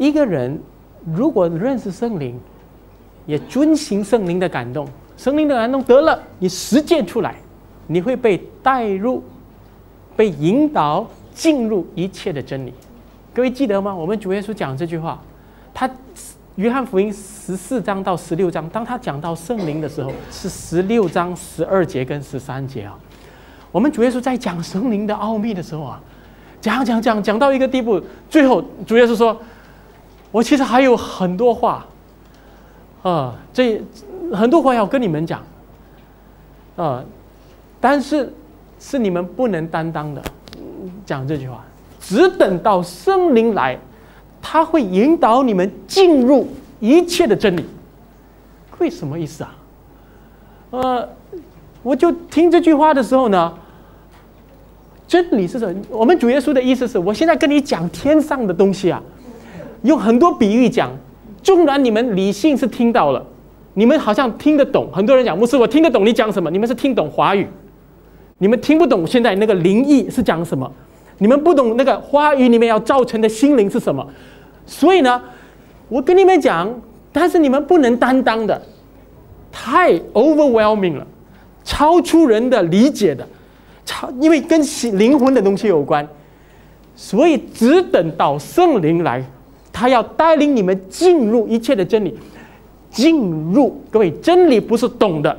一个人如果认识圣灵，也遵行圣灵的感动，圣灵的感动得了，你实践出来，你会被带入、被引导进入一切的真理。各位记得吗？我们主耶稣讲这句话，他约翰福音十四章到十六章，当他讲到圣灵的时候，是十六章十二节跟十三节啊。我们主耶稣在讲圣灵的奥秘的时候啊，讲讲讲讲到一个地步，最后主耶稣说：“我其实还有很多话，啊，这很多话要跟你们讲，啊，但是是你们不能担当的。”讲这句话，只等到圣灵来，他会引导你们进入一切的真理。会什么意思啊？呃。我就听这句话的时候呢，真理是什么？我们主耶稣的意思是我现在跟你讲天上的东西啊，用很多比喻讲，纵然你们理性是听到了，你们好像听得懂。很多人讲牧师，我听得懂你讲什么？你们是听懂华语，你们听不懂现在那个灵异是讲什么？你们不懂那个花语里面要造成的心灵是什么？所以呢，我跟你们讲，但是你们不能担当的，太 overwhelming 了。超出人的理解的，超因为跟灵魂的东西有关，所以只等到圣灵来，他要带领你们进入一切的真理，进入各位真理不是懂的，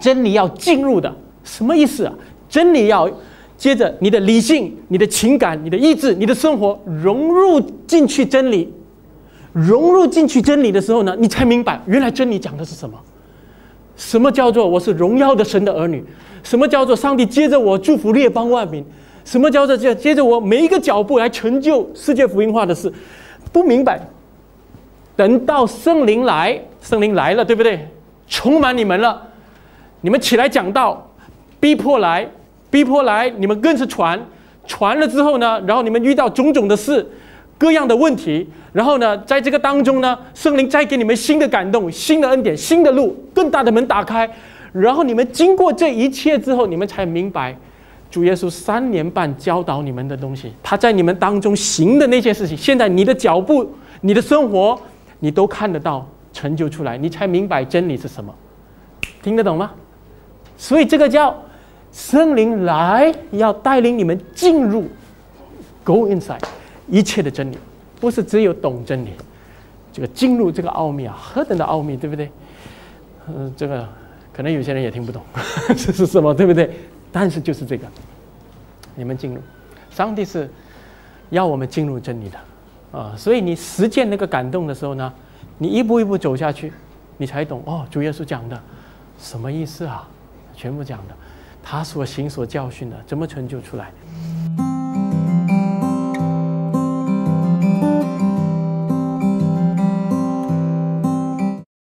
真理要进入的，什么意思啊？真理要接着你的理性、你的情感、你的意志、你的生活融入进去真理，融入进去真理的时候呢，你才明白原来真理讲的是什么。什么叫做我是荣耀的神的儿女？什么叫做上帝接着我祝福列邦万民？什么叫做接接着我每一个脚步来成就世界福音化的事？不明白。等到圣灵来，圣灵来了，对不对？充满你们了，你们起来讲道，逼迫来，逼迫来，你们更是传，传了之后呢，然后你们遇到种种的事。各样的问题，然后呢，在这个当中呢，圣灵再给你们新的感动、新的恩典、新的路、更大的门打开，然后你们经过这一切之后，你们才明白，主耶稣三年半教导你们的东西，他在你们当中行的那些事情，现在你的脚步、你的生活，你都看得到成就出来，你才明白真理是什么，听得懂吗？所以这个叫圣灵来，要带领你们进入，go inside。一切的真理，不是只有懂真理，这个进入这个奥秘啊，何等的奥秘，对不对？嗯，这个可能有些人也听不懂这 是什么，对不对？但是就是这个，你们进入，上帝是要我们进入真理的。啊，所以你实践那个感动的时候呢，你一步一步走下去，你才懂哦，主耶稣讲的。什么意思啊？全部讲的，他所行所教训的，怎么成就出来？